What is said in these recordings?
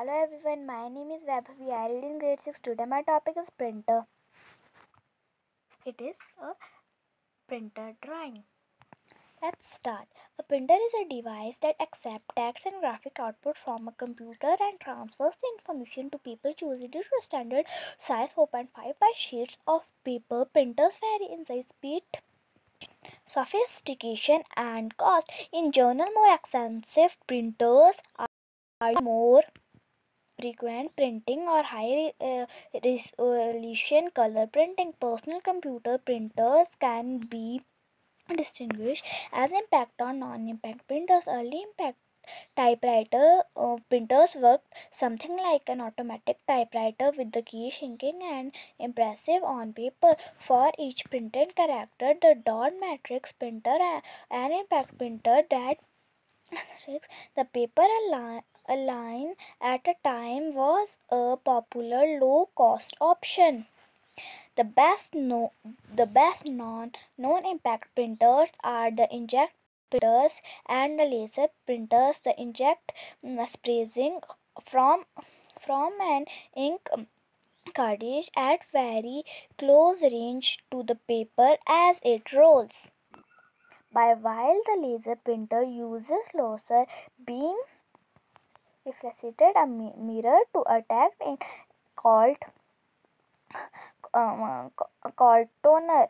Hello everyone, my name is Vaibhavi. I read in grade 6 today. My topic is printer. It is a printer drawing. Let's start. A printer is a device that accepts text and graphic output from a computer and transfers the information to paper choosing to standard size 4.5 by sheets of paper. Printers vary in size, speed, sophistication, and cost. In general, more expensive printers are more frequent printing or high uh, resolution color printing. Personal computer printers can be distinguished as impact on non-impact printers. Early impact typewriter uh, printers worked something like an automatic typewriter with the key shrinking and impressive on paper for each printed character the dot matrix printer an impact printer that the paper align, align at a time was a popular low cost option the best no, the best non non impact printers are the inkjet printers and the laser printers. The inkjet um, spacing from from an ink cartridge at very close range to the paper as it rolls. By while the laser printer uses laser beam reflected a mirror to attack in called um, called toner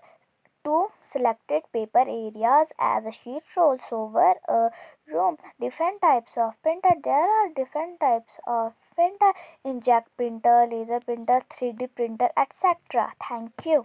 to selected paper areas as a sheet rolls over a room. Different types of printer. There are different types of printer, inkjet printer, laser printer, 3D printer, etc. Thank you.